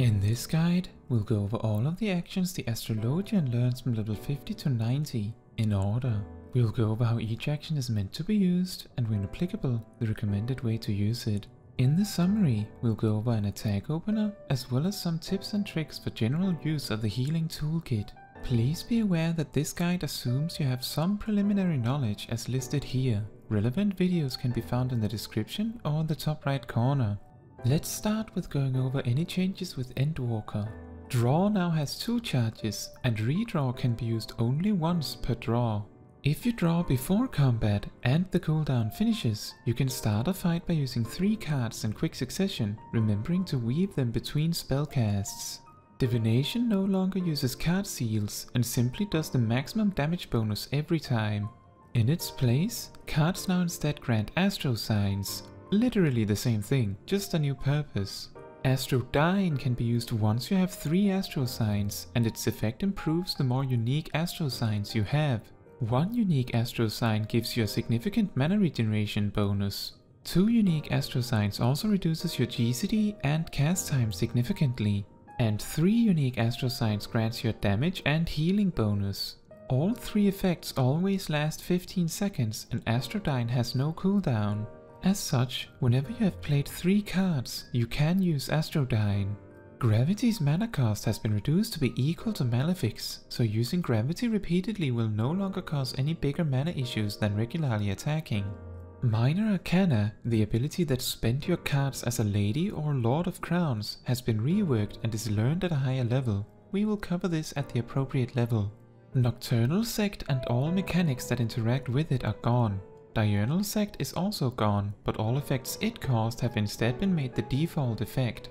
In this guide, we'll go over all of the actions the Astrologian learns from level 50 to 90 in order. We'll go over how each action is meant to be used and when applicable, the recommended way to use it. In the summary, we'll go over an attack opener as well as some tips and tricks for general use of the healing toolkit. Please be aware that this guide assumes you have some preliminary knowledge as listed here. Relevant videos can be found in the description or in the top right corner. Let's start with going over any changes with Endwalker. Draw now has two charges and redraw can be used only once per draw. If you draw before combat and the cooldown finishes, you can start a fight by using 3 cards in quick succession, remembering to weave them between spellcasts. Divination no longer uses card seals and simply does the maximum damage bonus every time. In its place, cards now instead grant astro signs, literally the same thing, just a new purpose. Astrodyne can be used once you have 3 astro signs and its effect improves the more unique astro signs you have. One unique astro sign gives you a significant mana regeneration bonus. Two unique astro signs also reduces your GCD and cast time significantly, and 3 unique astro signs grants you a damage and healing bonus. All 3 effects always last 15 seconds and Astrodyne has no cooldown. As such, whenever you have played 3 cards, you can use Astrodyne. Gravity's mana cost has been reduced to be equal to Malefic's, so using Gravity repeatedly will no longer cause any bigger mana issues than regularly attacking. Minor Arcana, the ability that spend your cards as a Lady or Lord of Crowns, has been reworked and is learned at a higher level. We will cover this at the appropriate level. Nocturnal Sect and all mechanics that interact with it are gone. Diurnal Sect is also gone, but all effects it caused have instead been made the default effect.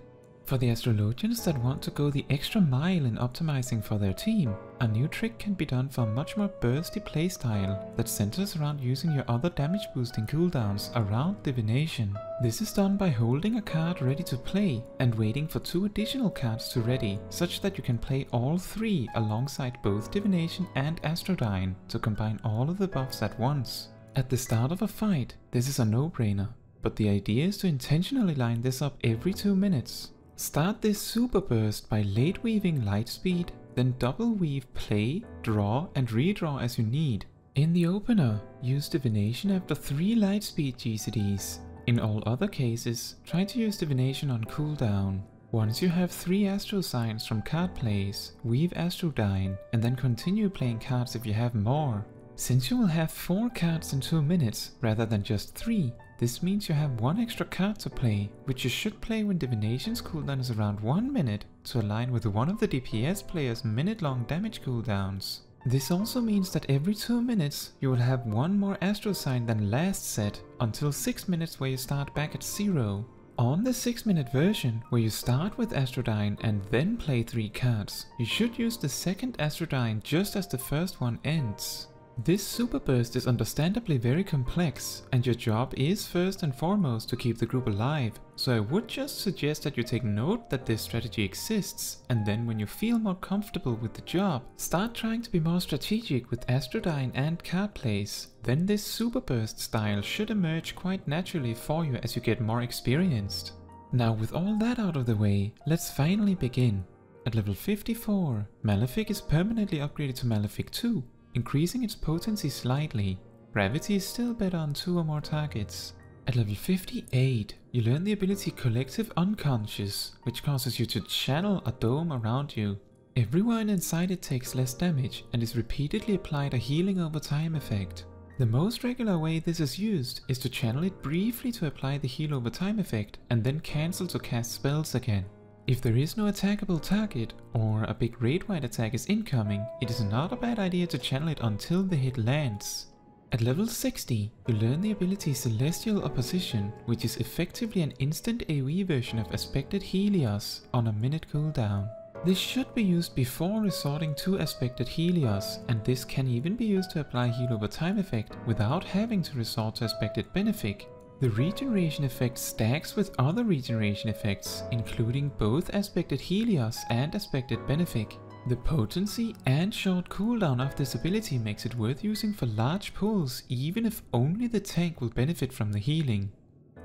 For the astrologians that want to go the extra mile in optimizing for their team, a new trick can be done for a much more bursty playstyle that centers around using your other damage boosting cooldowns around divination. This is done by holding a card ready to play and waiting for two additional cards to ready, such that you can play all three alongside both divination and astrodyne to combine all of the buffs at once. At the start of a fight, this is a no-brainer, but the idea is to intentionally line this up every 2 minutes. Start this super burst by late weaving Lightspeed, then double weave play, draw and redraw as you need. In the opener, use divination after 3 Lightspeed GCDs. In all other cases, try to use divination on cooldown. Once you have 3 astro signs from card plays, weave astrodyne and then continue playing cards if you have more. Since you will have 4 cards in 2 minutes rather than just 3, this means you have one extra card to play, which you should play when Divination's cooldown is around 1 minute to align with one of the DPS player's minute long damage cooldowns. This also means that every 2 minutes you will have one more Astro sign than last set until 6 minutes where you start back at 0. On the 6 minute version, where you start with Astrodyne and then play 3 cards, you should use the second Astrodyne just as the first one ends. This super burst is understandably very complex, and your job is first and foremost to keep the group alive, so I would just suggest that you take note that this strategy exists, and then when you feel more comfortable with the job, start trying to be more strategic with Astrodyne and card plays. Then this super burst style should emerge quite naturally for you as you get more experienced. Now with all that out of the way, let's finally begin. At level 54, Malefic is permanently upgraded to Malefic 2, increasing its potency slightly. Gravity is still better on two or more targets. At level 58, you learn the ability Collective Unconscious, which causes you to channel a dome around you. Everyone inside it takes less damage and is repeatedly applied a healing over time effect. The most regular way this is used is to channel it briefly to apply the heal over time effect and then cancel to cast spells again. If there is no attackable target or a big raid-wide attack is incoming, it is not a bad idea to channel it until the hit lands. At level 60, you learn the ability Celestial Opposition, which is effectively an instant AoE version of Aspected Helios on a minute cooldown. This should be used before resorting to Aspected Helios, and this can even be used to apply heal over time effect without having to resort to Aspected Benefic, the regeneration effect stacks with other regeneration effects, including both Aspected Helios and Aspected Benefic. The potency and short cooldown of this ability makes it worth using for large pulls even if only the tank will benefit from the healing.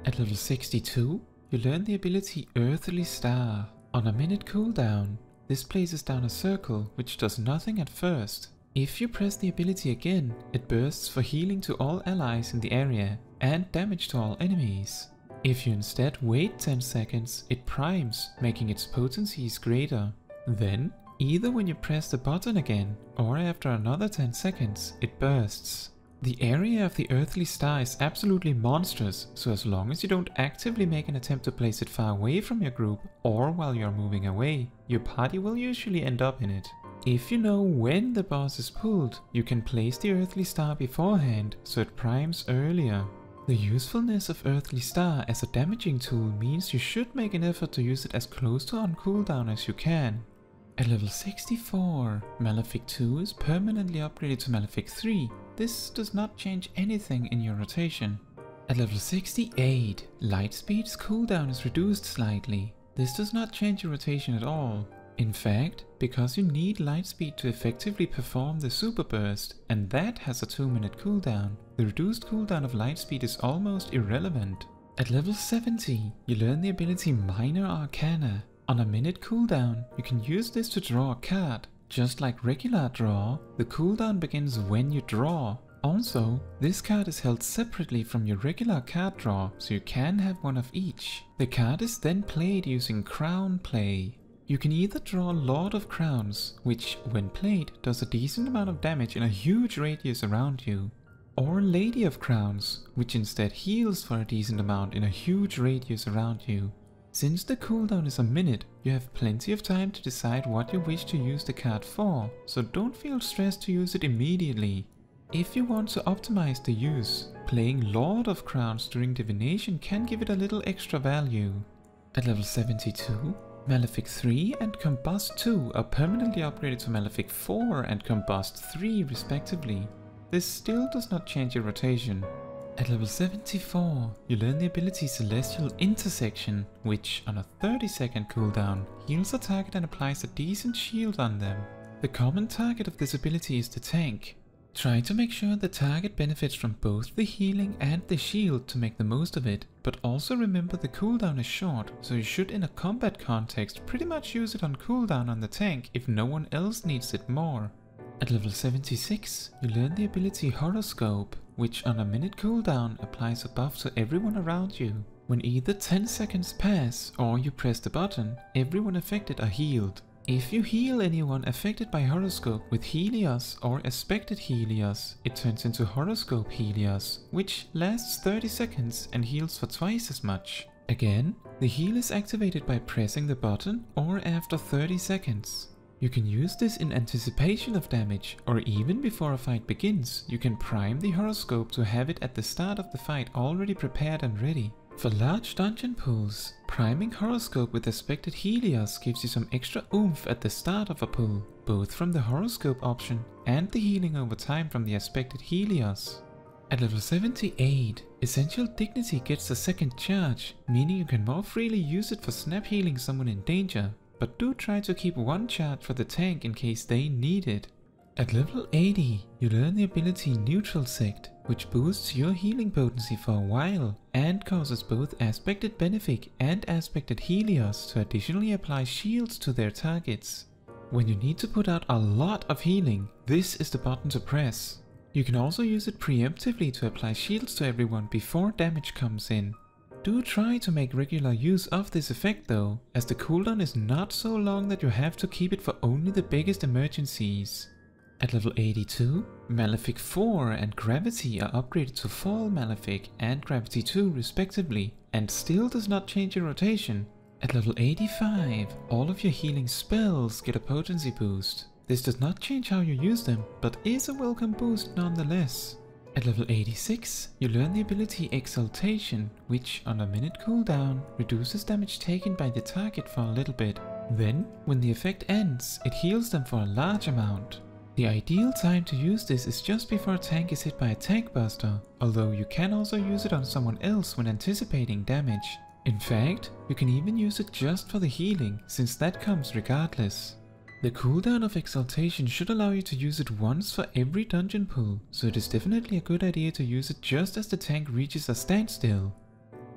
At level 62, you learn the ability Earthly Star. On a minute cooldown, this places down a circle which does nothing at first. If you press the ability again, it bursts for healing to all allies in the area and damage to all enemies. If you instead wait 10 seconds, it primes, making its potencies greater. Then, either when you press the button again, or after another 10 seconds, it bursts. The area of the earthly star is absolutely monstrous, so as long as you don't actively make an attempt to place it far away from your group, or while you're moving away, your party will usually end up in it. If you know when the boss is pulled, you can place the earthly star beforehand, so it primes earlier. The usefulness of Earthly Star as a damaging tool means you should make an effort to use it as close to on cooldown as you can. At level 64, Malefic 2 is permanently upgraded to Malefic 3. This does not change anything in your rotation. At level 68, Lightspeed's cooldown is reduced slightly. This does not change your rotation at all. In fact, because you need Lightspeed to effectively perform the Super Burst, and that has a 2 minute cooldown, the reduced cooldown of Lightspeed is almost irrelevant. At level 70, you learn the ability Minor Arcana. On a minute cooldown, you can use this to draw a card. Just like regular draw, the cooldown begins when you draw. Also, this card is held separately from your regular card draw, so you can have one of each. The card is then played using Crown Play. You can either draw a Lord of Crowns, which, when played, does a decent amount of damage in a huge radius around you, or Lady of Crowns, which instead heals for a decent amount in a huge radius around you. Since the cooldown is a minute, you have plenty of time to decide what you wish to use the card for, so don't feel stressed to use it immediately. If you want to optimize the use, playing Lord of Crowns during Divination can give it a little extra value. At level 72, Malefic 3 and Combust 2 are permanently upgraded to Malefic 4 and Combust 3 respectively. This still does not change your rotation. At level 74, you learn the ability Celestial Intersection, which, on a 30 second cooldown, heals a target and applies a decent shield on them. The common target of this ability is the tank, Try to make sure the target benefits from both the healing and the shield to make the most of it, but also remember the cooldown is short, so you should in a combat context pretty much use it on cooldown on the tank if no one else needs it more. At level 76, you learn the ability Horoscope, which on a minute cooldown applies a buff to everyone around you. When either 10 seconds pass or you press the button, everyone affected are healed. If you heal anyone affected by Horoscope with Helios or Aspected Helios, it turns into Horoscope Helios, which lasts 30 seconds and heals for twice as much. Again, the heal is activated by pressing the button or after 30 seconds. You can use this in anticipation of damage, or even before a fight begins, you can prime the horoscope to have it at the start of the fight already prepared and ready. For large dungeon pulls, priming horoscope with Aspected Helios gives you some extra oomph at the start of a pull, both from the horoscope option and the healing over time from the Aspected Helios. At level 78, Essential Dignity gets a second charge, meaning you can more freely use it for snap healing someone in danger, but do try to keep one chart for the tank in case they need it. At level 80, you learn the ability Neutral Sect, which boosts your healing potency for a while and causes both Aspected Benefic and Aspected Helios to additionally apply shields to their targets. When you need to put out a lot of healing, this is the button to press. You can also use it preemptively to apply shields to everyone before damage comes in. Do try to make regular use of this effect though, as the cooldown is not so long that you have to keep it for only the biggest emergencies. At level 82, Malefic 4 and Gravity are upgraded to Fall Malefic and Gravity 2 respectively, and still does not change your rotation. At level 85, all of your healing spells get a potency boost. This does not change how you use them, but is a welcome boost nonetheless. At level 86, you learn the ability Exaltation, which on a minute cooldown reduces damage taken by the target for a little bit. Then, when the effect ends, it heals them for a large amount. The ideal time to use this is just before a tank is hit by a tank buster, although you can also use it on someone else when anticipating damage. In fact, you can even use it just for the healing, since that comes regardless. The cooldown of Exaltation should allow you to use it once for every dungeon pull, so it is definitely a good idea to use it just as the tank reaches a standstill.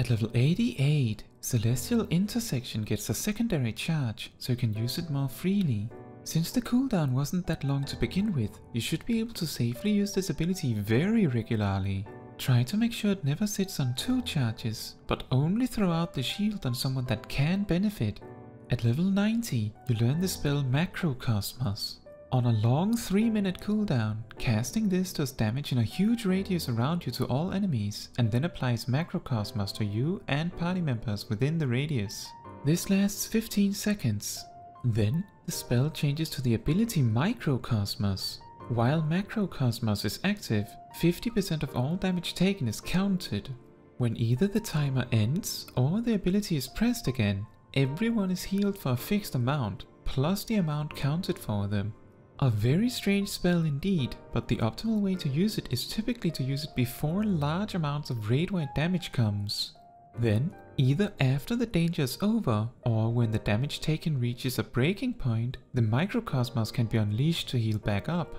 At level 88, Celestial Intersection gets a secondary charge, so you can use it more freely. Since the cooldown wasn't that long to begin with, you should be able to safely use this ability very regularly. Try to make sure it never sits on two charges, but only throw out the shield on someone that can benefit. At level 90, you learn the spell Macrocosmos. On a long 3 minute cooldown, casting this does damage in a huge radius around you to all enemies and then applies Macrocosmos to you and party members within the radius. This lasts 15 seconds. Then, the spell changes to the ability Microcosmos. While Macrocosmos is active, 50% of all damage taken is counted. When either the timer ends or the ability is pressed again, everyone is healed for a fixed amount, plus the amount counted for them. A very strange spell indeed, but the optimal way to use it is typically to use it before large amounts of raid-wide damage comes. Then, either after the danger is over, or when the damage taken reaches a breaking point, the microcosmos can be unleashed to heal back up.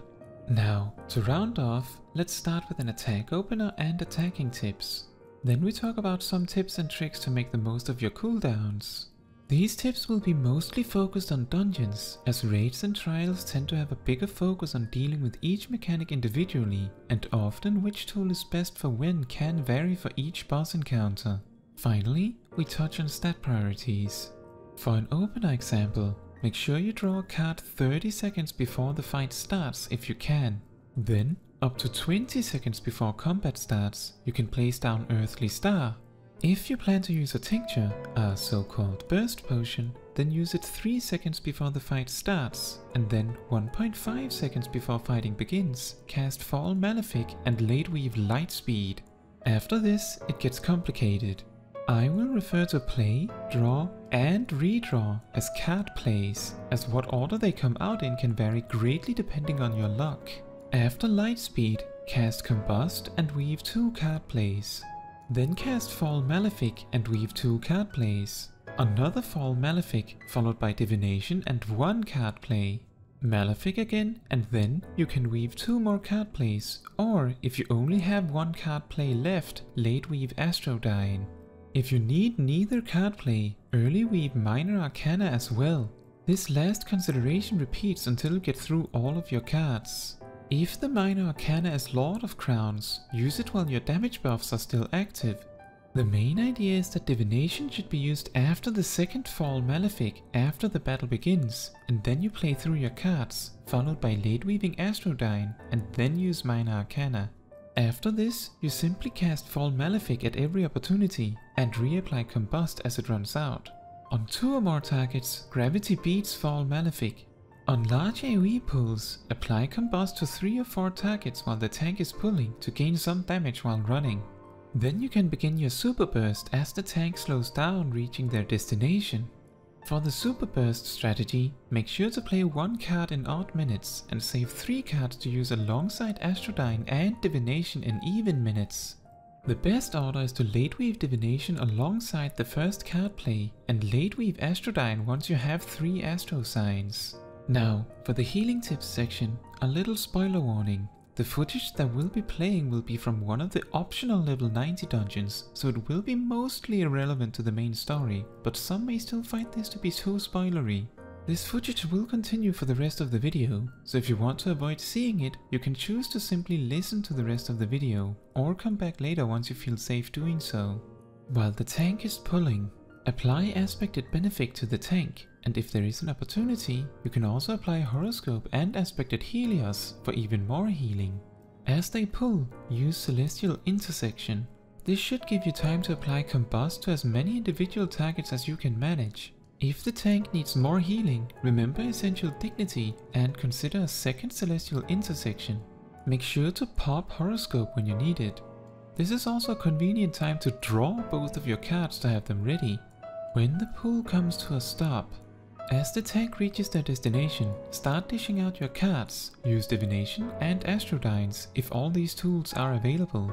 Now, to round off, let's start with an attack opener and attacking tips. Then we talk about some tips and tricks to make the most of your cooldowns. These tips will be mostly focused on dungeons, as raids and trials tend to have a bigger focus on dealing with each mechanic individually, and often which tool is best for when can vary for each boss encounter. Finally, we touch on stat priorities. For an opener example, make sure you draw a card 30 seconds before the fight starts if you can. Then, up to 20 seconds before combat starts, you can place down Earthly Star if you plan to use a tincture, a so-called burst potion, then use it 3 seconds before the fight starts, and then 1.5 seconds before fighting begins, cast Fall Malefic and Late Weave Lightspeed. After this, it gets complicated. I will refer to play, draw, and redraw as card plays, as what order they come out in can vary greatly depending on your luck. After Lightspeed, cast Combust and weave 2 card plays. Then cast Fall Malefic and weave two card plays. Another Fall Malefic followed by Divination and one card play. Malefic again and then you can weave two more card plays or if you only have one card play left, late weave Astrodyne. If you need neither card play, early weave Minor Arcana as well. This last consideration repeats until you get through all of your cards. If the Minor Arcana is Lord of Crowns, use it while your damage buffs are still active. The main idea is that Divination should be used after the second Fall Malefic after the battle begins, and then you play through your cards, followed by Late Weaving Astrodyne, and then use Minor Arcana. After this, you simply cast Fall Malefic at every opportunity, and reapply Combust as it runs out. On two or more targets, Gravity beats Fall Malefic, on large AoE pulls, apply Combust to 3 or 4 targets while the tank is pulling to gain some damage while running. Then you can begin your Super Burst as the tank slows down reaching their destination. For the Super Burst strategy, make sure to play one card in odd minutes and save 3 cards to use alongside Astrodyne and Divination in even minutes. The best order is to late weave Divination alongside the first card play and late weave Astrodyne once you have 3 Astro signs. Now, for the healing tips section, a little spoiler warning. The footage that we'll be playing will be from one of the optional level 90 dungeons, so it will be mostly irrelevant to the main story, but some may still find this to be too spoilery. This footage will continue for the rest of the video, so if you want to avoid seeing it, you can choose to simply listen to the rest of the video, or come back later once you feel safe doing so. While the tank is pulling, apply Aspected Benefic to the tank, and if there is an opportunity, you can also apply Horoscope and Aspected Helios for even more healing. As they pull, use Celestial Intersection. This should give you time to apply Combust to as many individual targets as you can manage. If the tank needs more healing, remember Essential Dignity and consider a second Celestial Intersection. Make sure to pop Horoscope when you need it. This is also a convenient time to draw both of your cards to have them ready. When the pull comes to a stop, as the tank reaches their destination, start dishing out your cards, use Divination and Astrodynes if all these tools are available.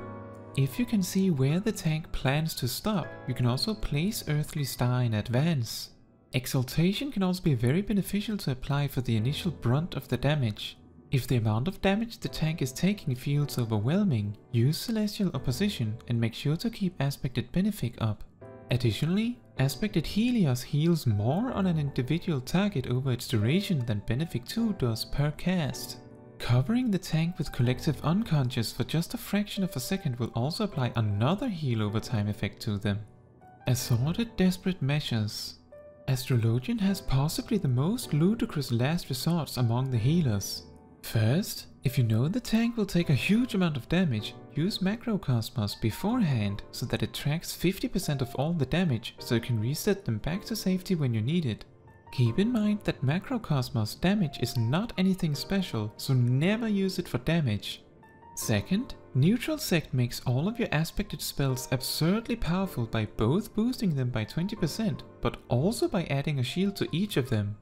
If you can see where the tank plans to stop, you can also place Earthly Star in advance. Exaltation can also be very beneficial to apply for the initial brunt of the damage. If the amount of damage the tank is taking feels overwhelming, use Celestial Opposition and make sure to keep Aspected Benefic up. Additionally, Aspected Helios heals more on an individual target over its duration than Benefic 2 does per cast. Covering the tank with collective unconscious for just a fraction of a second will also apply another heal over time effect to them. Assorted Desperate Measures Astrologian has possibly the most ludicrous last resorts among the healers. First, if you know the tank will take a huge amount of damage, use Macrocosmos beforehand so that it tracks 50% of all the damage so you can reset them back to safety when you need it. Keep in mind that Macrocosmos damage is not anything special, so never use it for damage. Second, Neutral Sect makes all of your aspected spells absurdly powerful by both boosting them by 20%, but also by adding a shield to each of them.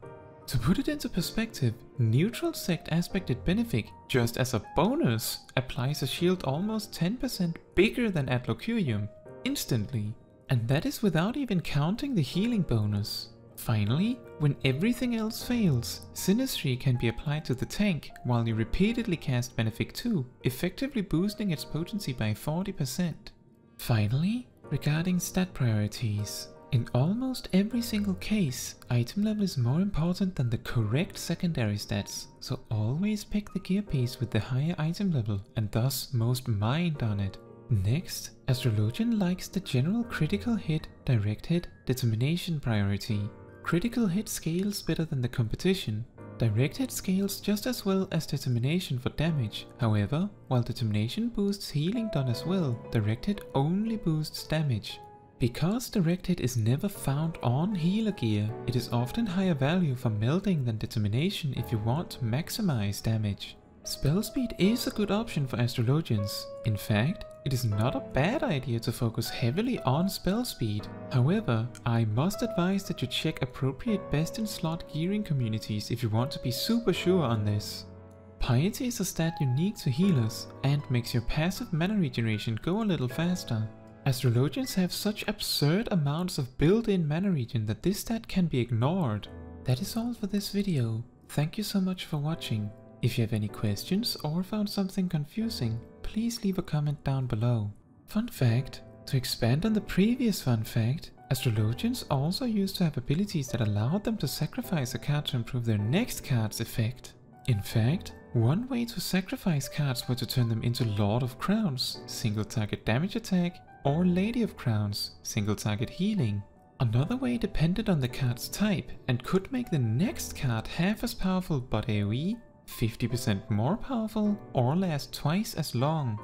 To put it into perspective, Neutral Sect Aspected Benefic, just as a bonus, applies a shield almost 10% bigger than Adloquium, instantly. And that is without even counting the healing bonus. Finally, when everything else fails, Synastry can be applied to the tank while you repeatedly cast Benefic 2, effectively boosting its potency by 40%. Finally, regarding stat priorities, in almost every single case, item level is more important than the correct secondary stats, so always pick the gear piece with the higher item level and thus most mind on it. Next, Astrologian likes the general critical hit, direct hit, determination priority. Critical hit scales better than the competition. Direct hit scales just as well as determination for damage. However, while determination boosts healing done as well, direct hit only boosts damage. Because direct hit is never found on healer gear, it is often higher value for melding than determination if you want to maximize damage. Spell speed is a good option for astrologians. In fact, it is not a bad idea to focus heavily on spell speed. However, I must advise that you check appropriate best in slot gearing communities if you want to be super sure on this. Piety is a stat unique to healers and makes your passive mana regeneration go a little faster. Astrologians have such absurd amounts of built-in mana regen that this stat can be ignored. That is all for this video. Thank you so much for watching. If you have any questions or found something confusing, please leave a comment down below. Fun fact, to expand on the previous fun fact, Astrologians also used to have abilities that allowed them to sacrifice a card to improve their next card's effect. In fact, one way to sacrifice cards were to turn them into Lord of Crowns, single target damage attack, or Lady of Crowns, single target healing. Another way depended on the card's type and could make the next card half as powerful but AoE, 50% more powerful, or last twice as long.